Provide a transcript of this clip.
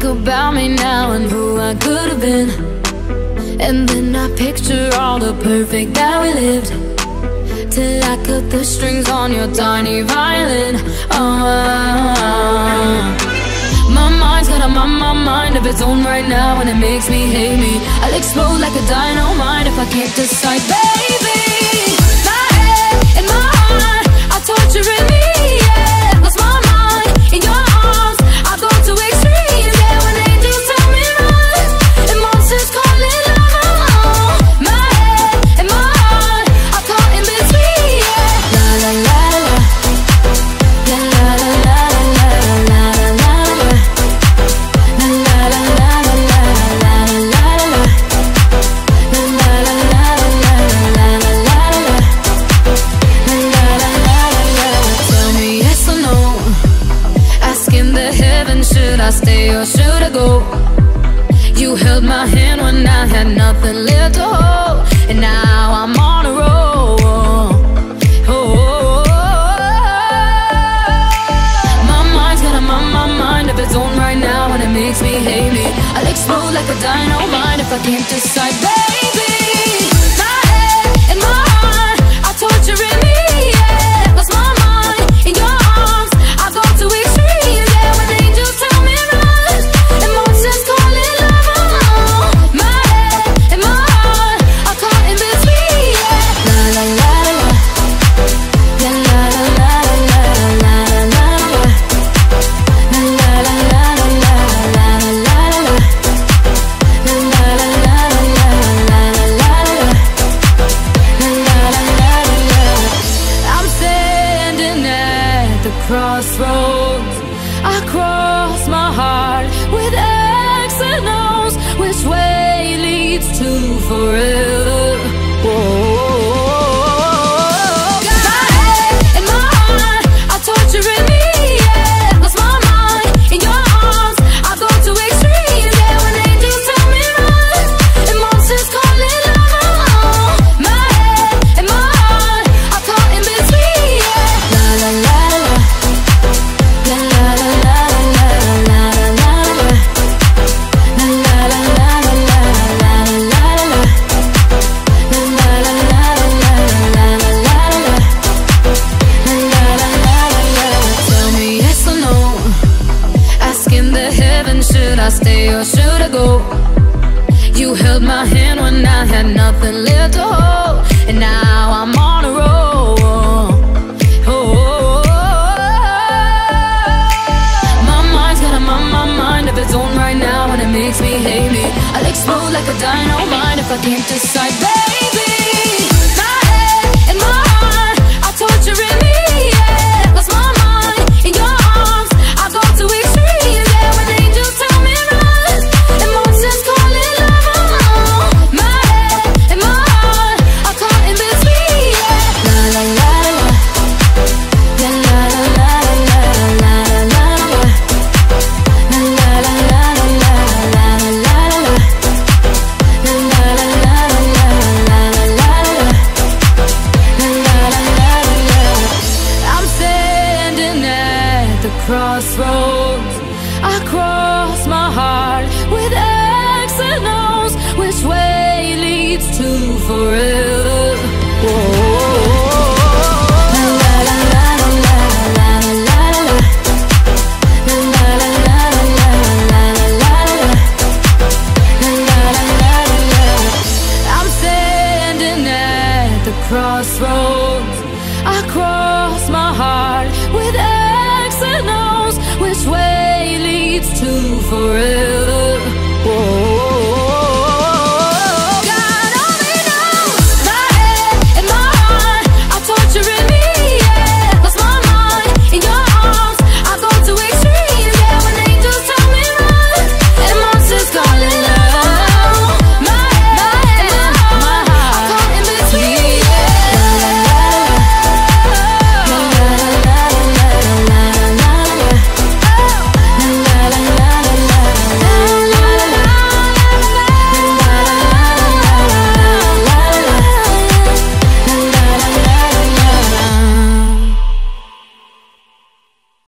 think about me now and who I could have been. And then I picture all the perfect that we lived. Till I cut the strings on your tiny violin. Oh. My mind's got a my mind of its own right now And it makes me hate me. I'll explode like a dynamite if I can't decide, baby. day or so ago You held my hand when I had nothing left to hold And now I'm on a roll. Oh, oh, oh, my mind's got a my mind of its own right now And it makes me hate me. I'll explode like a dynamite if I can't decide, babe. just you to go. You held my hand when I had nothing left to hold. And now I'm on a roll. Oh, oh, oh, oh, oh. My mind's got a mind, my mind of its own right now And it makes me hate me. I'll explode like a dynamite if I can't decide, baby. crossroads. I cross my heart with X and O's. Which way leads to forever? to forever.